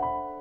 you.